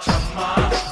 chumma.